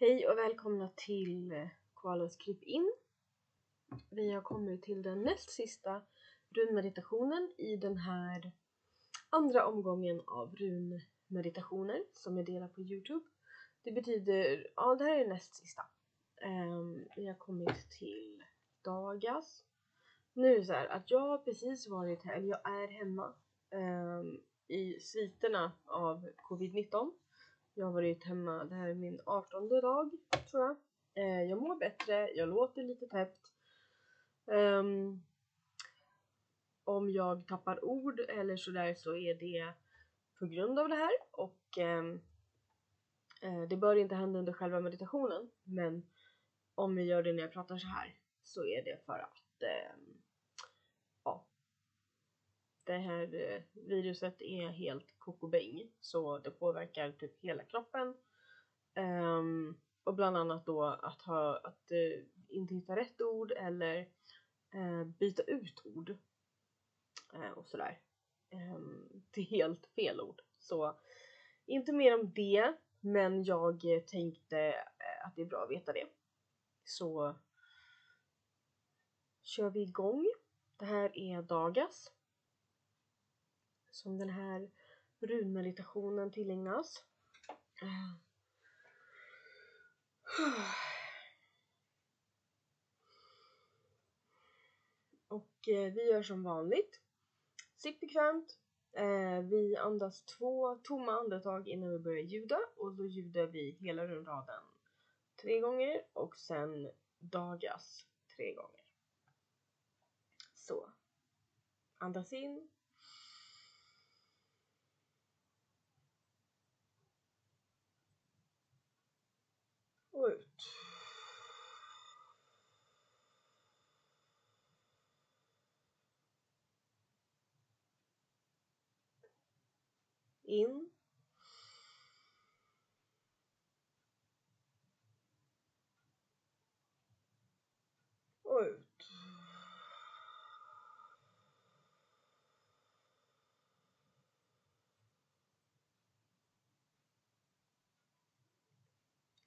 Hej och välkomna till eh, Koalas kryp in. Vi har kommit till den näst sista runmeditationen i den här andra omgången av runmeditationer som jag delar på Youtube. Det betyder, ja det här är näst sista. Um, vi har kommit till Dagas. Nu är det så här att jag har precis varit här, eller jag är hemma um, i sviterna av covid-19 jag har varit hemma, det här är min 18 dag tror jag. Eh, jag mår bättre, jag låter lite täppt. Um, om jag tappar ord eller sådär så är det på grund av det här och ehm, eh, det bör inte hända under själva meditationen men om jag gör det när jag pratar så här så är det för att eh, det här eh, viruset är helt kokobäng så det påverkar typ hela kroppen. Um, och bland annat då att, ha, att uh, inte hitta rätt ord eller uh, byta ut ord uh, och sådär ehm, um, till helt fel ord. Så inte mer om det, men jag tänkte att det är bra att veta det. Så kör vi igång. Det här är Dagas som den här runmeditationen tillägnas. Och eh, vi gör som vanligt. Sitt bekvämt. Eh, vi andas två tomma andetag innan vi börjar ljuda och då ljudar vi hela rundraden tre gånger och sen dagas tre gånger. Så. Andas in och ut.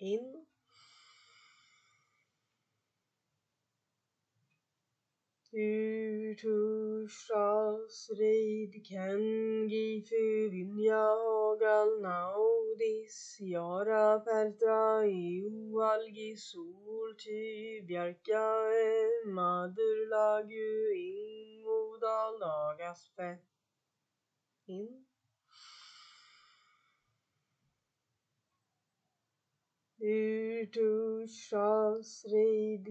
In. Och ut. In. Utushasreid kengi fuvinyagal naudis jara pertra iualgi solty bjarkae madurlagu ingodal dagaspe. In. Utushasrid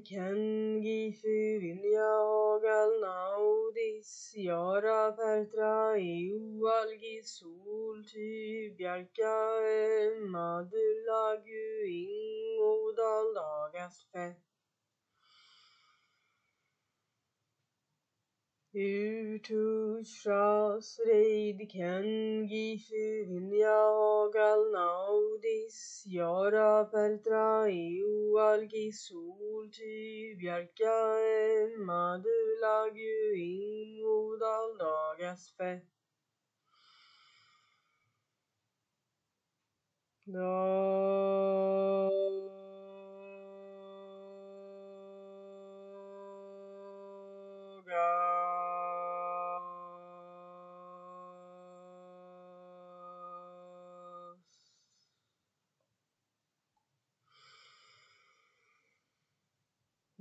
kengi fuvinyagal naudis jara pertra iualgi solty bjarkae madurlagu ingodal dagas fett. Kengi fuvinyagal naudis jara pertra iualgi solty bjarkae madurlagu ingodal dagaspe. Dag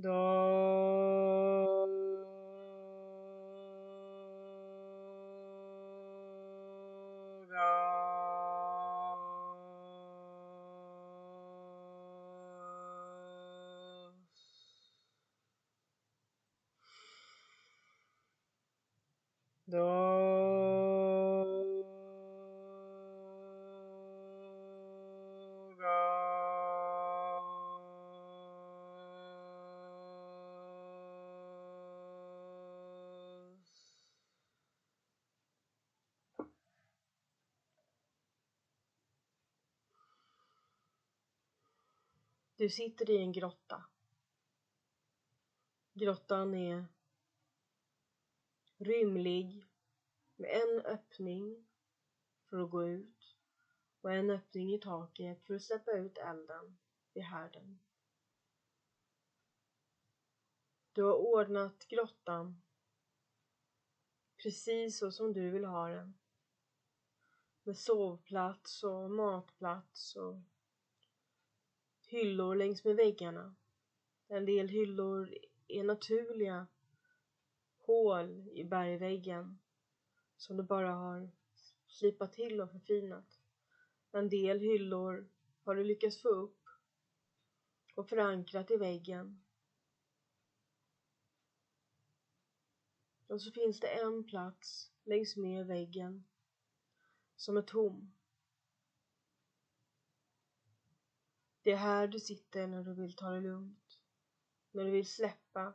Dagas. Du sitter i en grotta. Grottan är rymlig med en öppning för att gå ut och en öppning i taket för att släppa ut elden vid härden. Du har ordnat grottan precis så som du vill ha den. Med sovplats och matplats och hyllor längs med väggarna. En del hyllor är naturliga hål i bergväggen som du bara har slipat till och förfinat. En del hyllor har du lyckats få upp och förankrat i väggen. Och så finns det en plats längs med väggen som är tom. Det är här du sitter när du vill ta det lugnt, när du vill släppa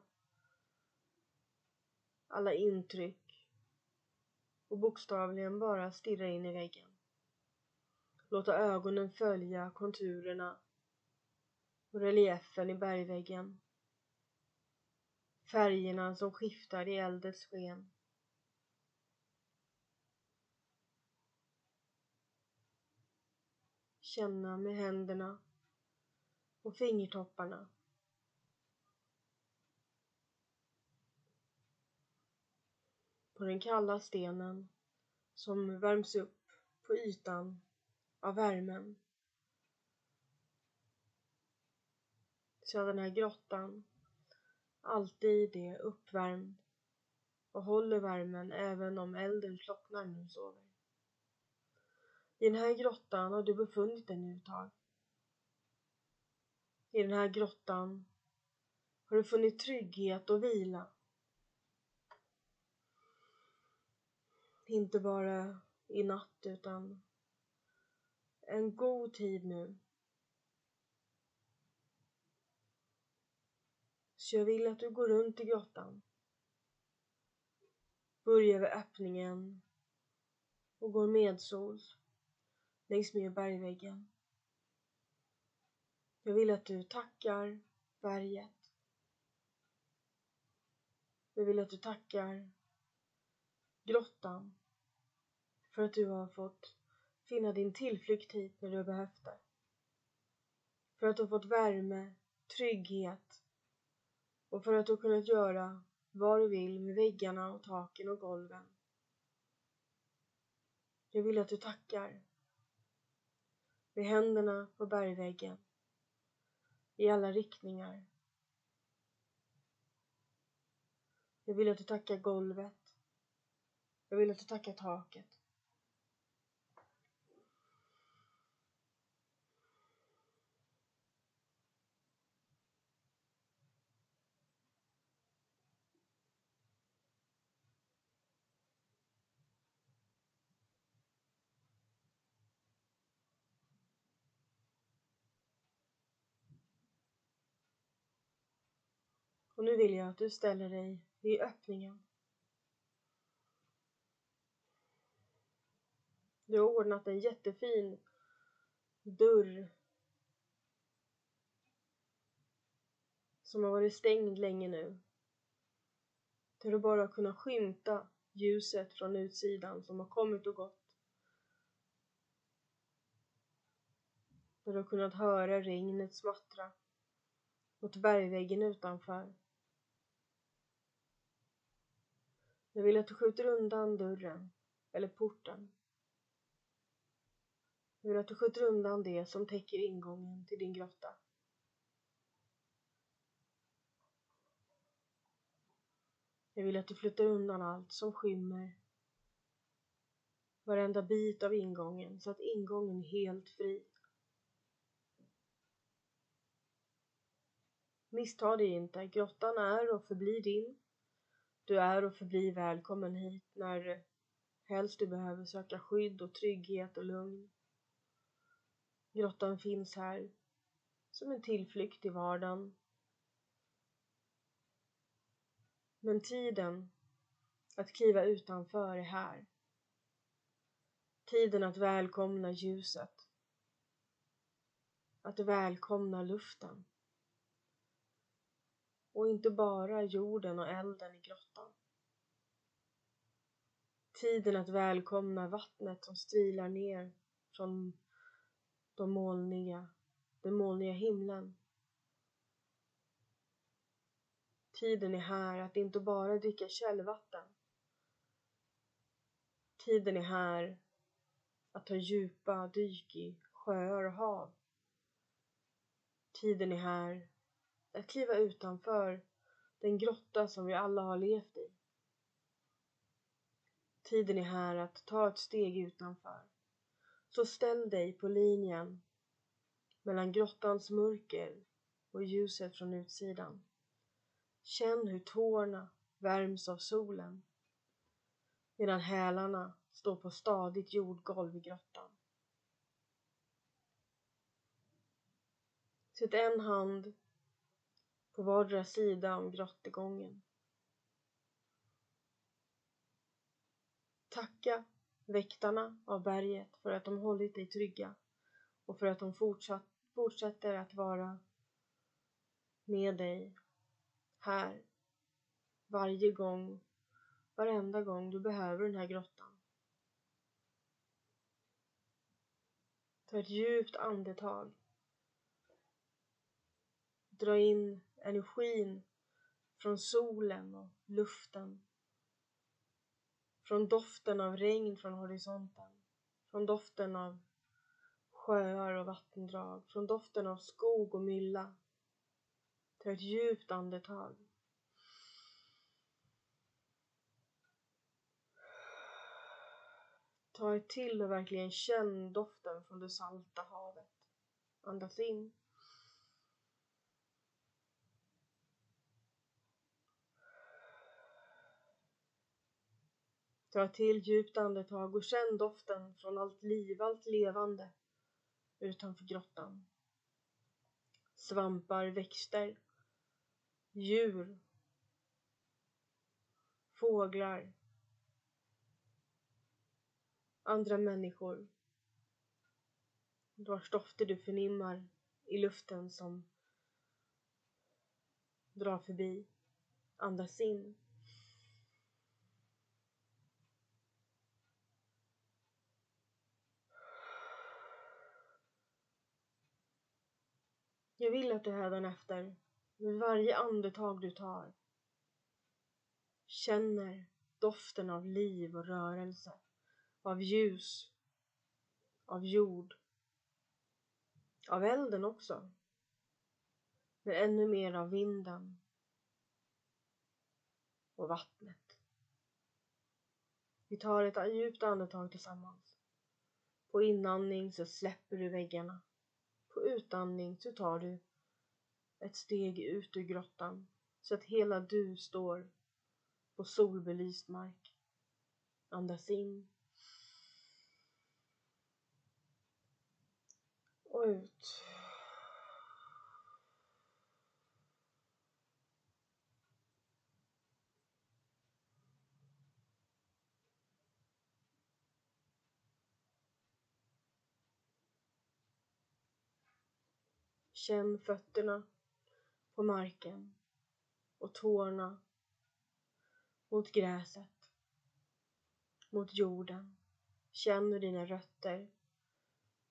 alla intryck och bokstavligen bara stirra in i väggen. Låta ögonen följa konturerna och reliefen i bergväggen. Färgerna som skiftar i eldets sken. Känna med händerna och fingertopparna. På den kalla stenen som värms upp på ytan av värmen. Så den här grottan alltid är uppvärmd och håller värmen även om elden slocknar när du sover. I den här grottan har du befunnit dig nu ett tag. I den här grottan har du funnit trygghet och vila. Inte bara i natt utan en god tid nu. Så jag vill att du går runt i grottan. Börjar vid öppningen och går medsols längs med bergväggen. Jag vill att du tackar berget. Jag vill att du tackar grottan för att du har fått finna din tillflykt hit när du har behövt det. För att du har fått värme, trygghet och för att du har kunnat göra vad du vill med väggarna och taken och golven. Jag vill att du tackar med händerna på bergväggen i alla riktningar. Jag vill att du tackar golvet. Jag vill att du tackar taket. Och nu vill jag att du ställer dig vid öppningen. Du har ordnat en jättefin dörr som har varit stängd länge nu. Där du bara har kunnat skymta ljuset från utsidan som har kommit och gått. Där du har kunnat höra regnet smattra mot bergväggen utanför. Jag vill att du skjuter undan dörren, eller porten. Jag vill att du skjuter undan det som täcker ingången till din grotta. Jag vill att du flyttar undan allt som skymmer varenda bit av ingången så att ingången är helt fri. Missta dig inte, grottan är och förblir din. Du är och förblir välkommen hit när helst du behöver söka skydd och trygghet och lugn. Grottan finns här som en tillflykt i vardagen. Men tiden att kliva utanför är här. Tiden att välkomna ljuset. Att välkomna luften och inte bara jorden och elden i grottan. Tiden att välkomna vattnet som strilar ner från de molniga den molniga himlen. Tiden är här att inte bara dricka källvatten. Tiden är här att ta djupa dyk i sjöar och hav. Tiden är här att kliva utanför den grotta som vi alla har levt i. Tiden är här att ta ett steg utanför. Så ställ dig på linjen mellan grottans mörker och ljuset från utsidan. Känn hur tårna värms av solen medan hälarna står på stadigt jordgolv i grottan. Sätt en hand på vardera sida om grottegången. Tacka väktarna av berget för att de hållit dig trygga och för att de fortsatt, fortsätter att vara med dig här varje gång, varenda gång du behöver den här grottan. Ta ett djupt andetag. Dra in energin från solen och luften. Från doften av regn från horisonten. Från doften av sjöar och vattendrag. Från doften av skog och mylla. Ta ett djupt andetag. Ta ett till och verkligen känn doften från det salta havet. Andas in. Ta ett till djupt andetag och känn doften från allt liv, allt levande utanför grottan. Svampar, växter, djur, fåglar, andra människor vars dofter du förnimmar i luften som drar förbi. Andas in. Jag vill att du hädanefter, med varje andetag du tar, känner doften av liv och rörelse, av ljus, av jord, av elden också, men ännu mer av vinden och vattnet. Vi tar ett djupt andetag tillsammans. På inandning så släpper du väggarna på utandning så tar du ett steg ut ur grottan så att hela du står på solbelyst mark. Andas in. Och ut. Känn fötterna på marken och tårna mot gräset, mot jorden. Känn hur dina rötter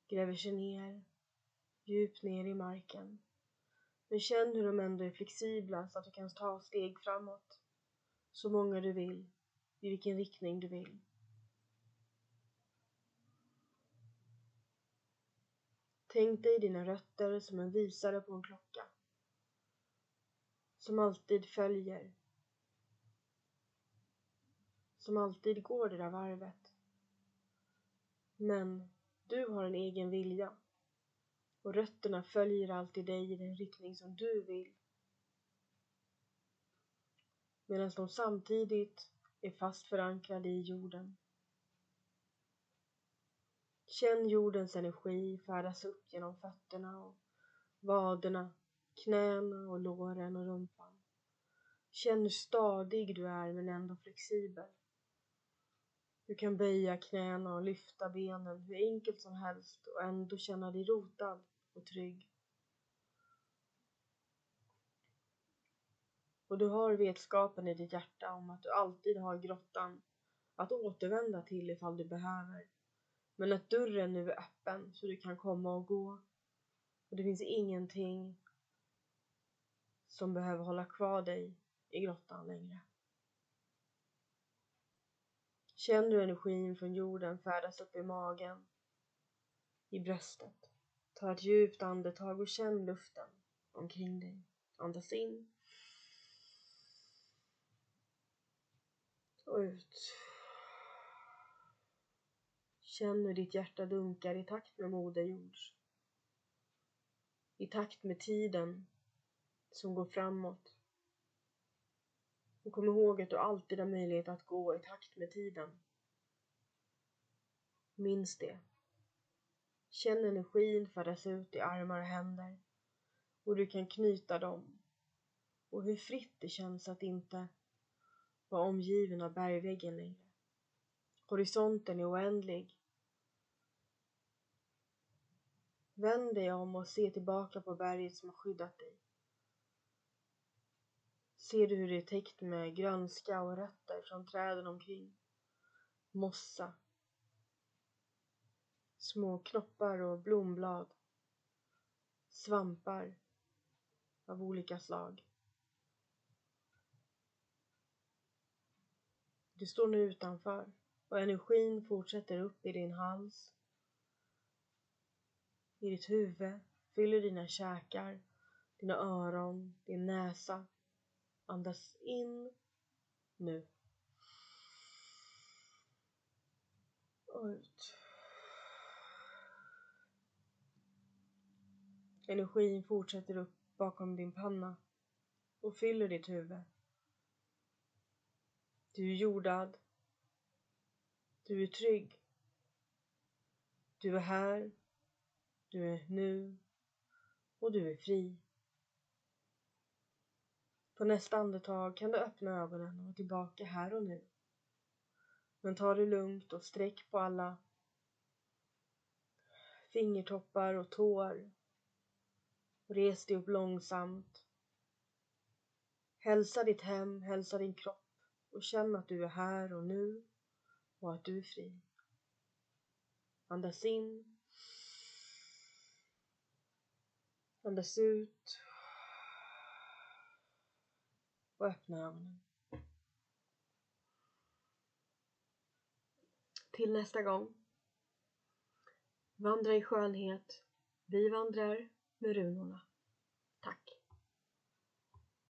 gräver sig ner, djupt ner i marken. Men känn hur de ändå är flexibla så att du kan ta steg framåt. Så många du vill, i vilken riktning du vill. Tänk dig dina rötter som en visare på en klocka. Som alltid följer. Som alltid går det där varvet. Men du har en egen vilja. Och rötterna följer alltid dig i den riktning som du vill. Medan de samtidigt är fast förankrade i jorden. Känn jordens energi färdas upp genom fötterna och vaderna, knäna och låren och rumpan. Känn hur stadig du är men ändå flexibel. Du kan böja knäna och lyfta benen hur enkelt som helst och ändå känna dig rotad och trygg. Och du har vetskapen i ditt hjärta om att du alltid har grottan att återvända till ifall du behöver. Men att dörren nu är öppen så du kan komma och gå Och det finns ingenting som behöver hålla kvar dig i grottan längre. Känn hur energin från jorden färdas upp i magen, i bröstet. Ta ett djupt andetag och känn luften omkring dig. Andas in. Och ut. Känn hur ditt hjärta dunkar i takt med Moder Jords. I takt med tiden som går framåt. Och kom ihåg att du alltid har möjlighet att gå i takt med tiden. Minns det. Känn energin färdas ut i armar och händer och du kan knyta dem. Och hur fritt det känns att inte vara omgiven av bergväggen längre. Horisonten är oändlig. Vänd dig om och se tillbaka på berget som har skyddat dig. Ser du hur det är täckt med grönska och rötter från träden omkring? Mossa. Små knoppar och blomblad. Svampar av olika slag. Du står nu utanför och energin fortsätter upp i din hals, i ditt huvud, fyller dina käkar, dina öron, din näsa. Andas in nu. Och ut. Energin fortsätter upp bakom din panna och fyller ditt huvud. Du är jordad. Du är trygg. Du är här. Du är nu. Och du är fri. På nästa andetag kan du öppna ögonen och vara tillbaka här och nu. Men ta det lugnt och sträck på alla fingertoppar och tår. Res dig upp långsamt. Hälsa ditt hem, hälsa din kropp och känn att du är här och nu och att du är fri. Andas in. Andas ut. Och öppna ögonen. Till nästa gång. Vandra i skönhet. Vi vandrar med runorna.